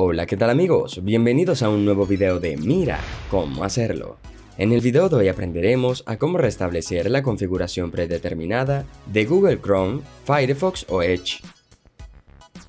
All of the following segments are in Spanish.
Hola, ¿qué tal amigos? Bienvenidos a un nuevo video de Mira cómo hacerlo. En el video de hoy aprenderemos a cómo restablecer la configuración predeterminada de Google Chrome, Firefox o Edge.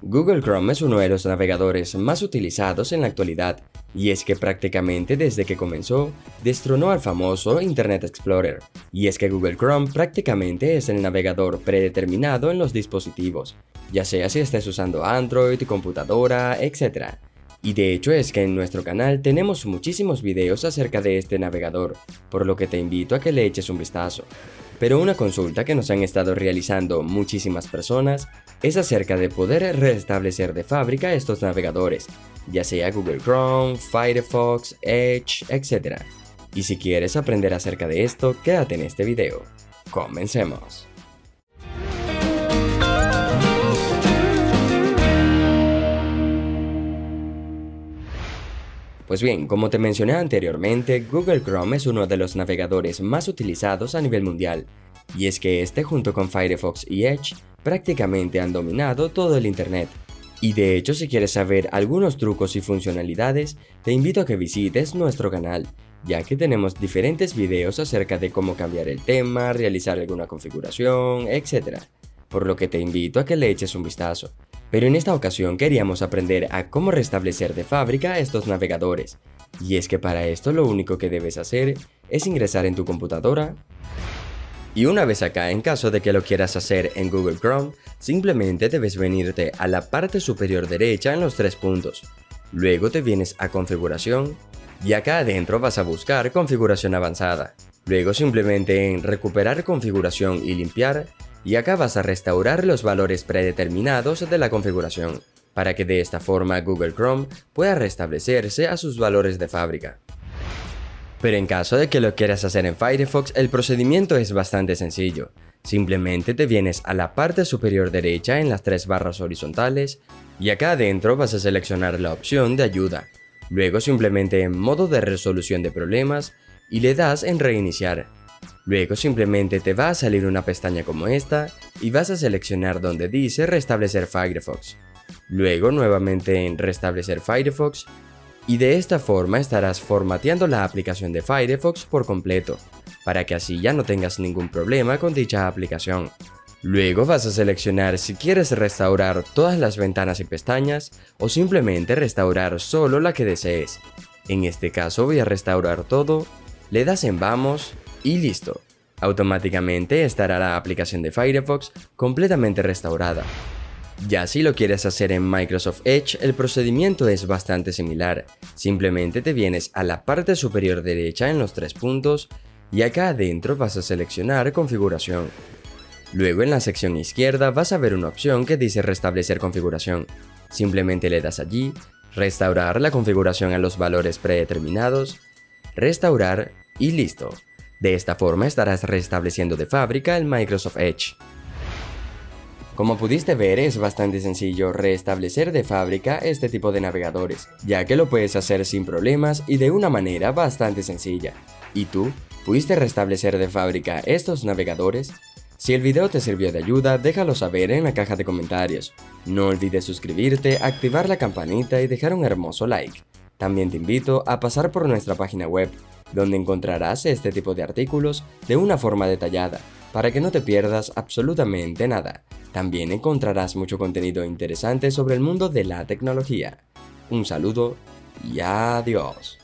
Google Chrome es uno de los navegadores más utilizados en la actualidad, y es que prácticamente desde que comenzó, destronó al famoso Internet Explorer. Y es que Google Chrome prácticamente es el navegador predeterminado en los dispositivos, ya sea si estés usando Android, computadora, etc. Y de hecho es que en nuestro canal tenemos muchísimos videos acerca de este navegador, por lo que te invito a que le eches un vistazo. Pero una consulta que nos han estado realizando muchísimas personas es acerca de poder restablecer de fábrica estos navegadores, ya sea Google Chrome, Firefox, Edge, etc. Y si quieres aprender acerca de esto, quédate en este video. Comencemos. Pues bien, como te mencioné anteriormente, Google Chrome es uno de los navegadores más utilizados a nivel mundial, y es que este junto con Firefox y Edge prácticamente han dominado todo el Internet. Y de hecho si quieres saber algunos trucos y funcionalidades, te invito a que visites nuestro canal, ya que tenemos diferentes videos acerca de cómo cambiar el tema, realizar alguna configuración, etc. Por lo que te invito a que le eches un vistazo. Pero en esta ocasión queríamos aprender a cómo restablecer de fábrica estos navegadores. Y es que para esto lo único que debes hacer es ingresar en tu computadora. Y una vez acá, en caso de que lo quieras hacer en Google Chrome, simplemente debes venirte a la parte superior derecha en los tres puntos. Luego te vienes a configuración y acá adentro vas a buscar configuración avanzada. Luego simplemente en recuperar configuración y limpiar y acá vas a restaurar los valores predeterminados de la configuración, para que de esta forma Google Chrome pueda restablecerse a sus valores de fábrica. Pero en caso de que lo quieras hacer en Firefox, el procedimiento es bastante sencillo. Simplemente te vienes a la parte superior derecha en las tres barras horizontales y acá adentro vas a seleccionar la opción de ayuda. Luego simplemente en modo de resolución de problemas y le das en reiniciar. Luego simplemente te va a salir una pestaña como esta y vas a seleccionar donde dice restablecer Firefox. Luego nuevamente en restablecer Firefox y de esta forma estarás formateando la aplicación de Firefox por completo, para que así ya no tengas ningún problema con dicha aplicación. Luego vas a seleccionar si quieres restaurar todas las ventanas y pestañas o simplemente restaurar solo la que desees. En este caso voy a restaurar todo, le das en vamos y listo. Automáticamente estará la aplicación de Firefox completamente restaurada. Ya si lo quieres hacer en Microsoft Edge, el procedimiento es bastante similar. Simplemente te vienes a la parte superior derecha en los tres puntos y acá adentro vas a seleccionar configuración. Luego en la sección izquierda vas a ver una opción que dice restablecer configuración. Simplemente le das allí, restaurar la configuración a los valores predeterminados, restaurar y listo. De esta forma estarás restableciendo de fábrica el Microsoft Edge. Como pudiste ver es bastante sencillo restablecer de fábrica este tipo de navegadores, ya que lo puedes hacer sin problemas y de una manera bastante sencilla. ¿Y tú? ¿Pudiste restablecer de fábrica estos navegadores? Si el video te sirvió de ayuda, déjalo saber en la caja de comentarios. No olvides suscribirte, activar la campanita y dejar un hermoso like. También te invito a pasar por nuestra página web donde encontrarás este tipo de artículos de una forma detallada, para que no te pierdas absolutamente nada. También encontrarás mucho contenido interesante sobre el mundo de la tecnología. Un saludo y adiós.